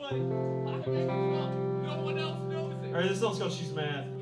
Nobody. Uh, no one else knows it. Alright, this song's called She's Mad.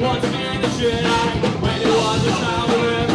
was a minute, I, when it was a child,